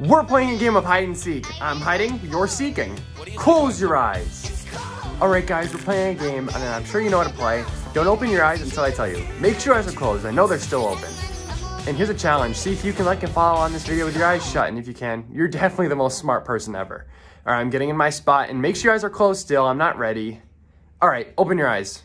We're playing a game of hide and seek. I'm hiding, you're seeking. Close your eyes. All right, guys, we're playing a game, and I'm sure you know how to play. Don't open your eyes until I tell you. Make sure your eyes are closed. I know they're still open. And here's a challenge. See if you can like and follow on this video with your eyes shut. And if you can, you're definitely the most smart person ever. All right, I'm getting in my spot. And make sure your eyes are closed still. I'm not ready. All right, open your eyes.